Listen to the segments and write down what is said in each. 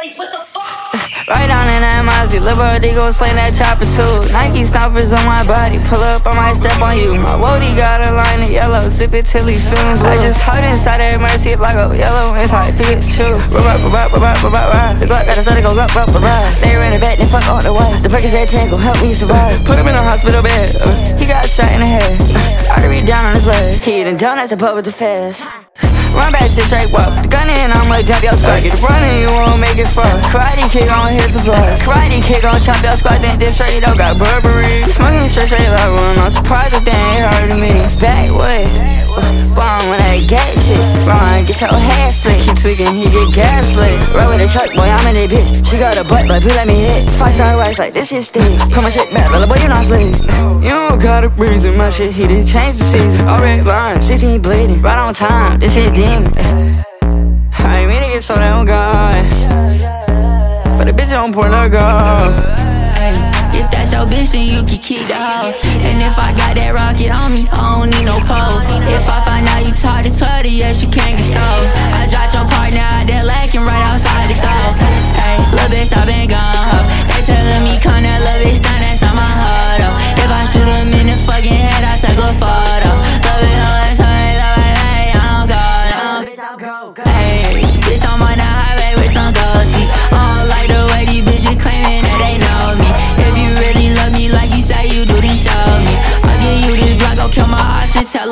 Right down in that Mozzie, they gon' sling that chopper too. Nike stompers on my body, pull up, I might step on you. My woody got a line of yellow, sip it till he feeling blue. I just hide inside that Murcielago yellow inside Pikachu. Rub rub up, rub up, rub up, The Glock got a study go up, up, up, up. They ran it back, then fuck all the way. The Percocet tangle help me survive. Put him in a hospital bed, uh, he got shot in the head. Uh, I read down on his leg, he eating donuts and pub with the fast. Run back, shit straight up. The gun in, I'ma jump your squad. Get running, you far. Karate kid on hit the blood. Karate kid on chop your squad, then dip straight up. Got Burberry. Smoking straight straight like one. I'm surprised that they ain't heard of me. Backwood. Bomb when I get shit. Run, get your head split. Keep tweaking, he get gaslit. Run with a truck, boy, I'm in that bitch. She got a butt, but please let me hit. Five star rice like this shit stick. Put my shit back, little boy, you not slick. You don't gotta reason, my shit heated. Change the season. All red line, 16 bleeding. Right on time, this shit demon. I ain't mean to get so damn gone. The bitch on Portugal. If that's your bitch, then you can keep the hoe. And if I got that rocket on me, I don't need no pole. If I find out you talk to 20, yes, you can't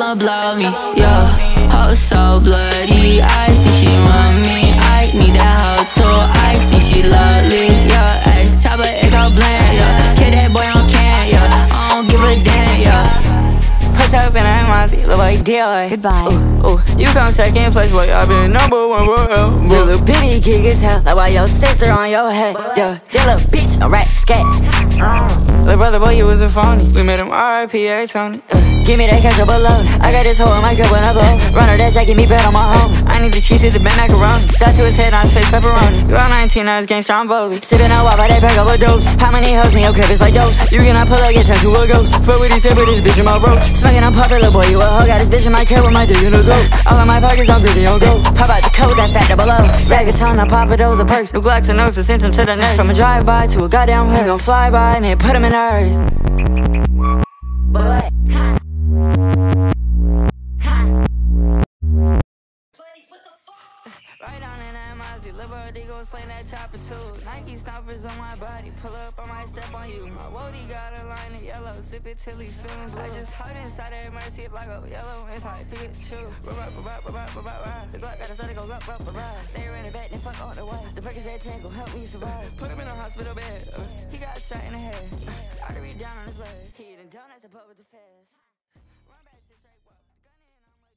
eyes and blow me. Yeah, hoe so bloody. I think she want me. I need that hoe too. I think she lovely. Yeah, ayy, top of it go bland. Yeah, kill that boy on can. Yeah, I don't give a damn. Yeah. Push up and I'm Mozzie, look like DOA. Goodbye. Ooh, ooh, you come second place, boy. I been number one world. Your little bitty kick his hell, like why your sister on your head. Yeah, that little bitch, a rat scat. Little brother, boy, you was a phony. We made him RIPA Tony. Uh, give me that cash up alone. I got this hoe in my cup when I blow. Runner that's taking me bread on my home. I need the cheese to the bend macaroni. Got to his head on his face pepperoni. You got 19 on his gangsta on bully. Sipping out water, they pack up a dose. How many hoes in your crib? It's like dose. You cannot pull up, get turned to a ghost. Fuck what he said, but this bitch in my rope. Smoking on popular boy, you a hoe. Got this bitch in my crib with my dick in a goat. All of my pockets, I'm pretty on go. Pop out the coat, that fat double O. Sagatone, I pop it, those are perks. New Glocks and noses, send them to the nurse. From a drive-by to a goddamn hill, gon' fly by and then put him in the earth. That bro, they gon' sling that chopper too. Nike stompers on my body, pull up, I might step on you. My woody got a line of yellow, sip it till he feeling blue. I just hide inside that Murcielago yellow inside Pikachu. The Glock got a study go up, up, up. They ran it back, then fuck all the way. The Percocet tangle help me survive. Put him in a hospital bed, he got shot in the head. Read down on his leg, he eating donuts with the fast.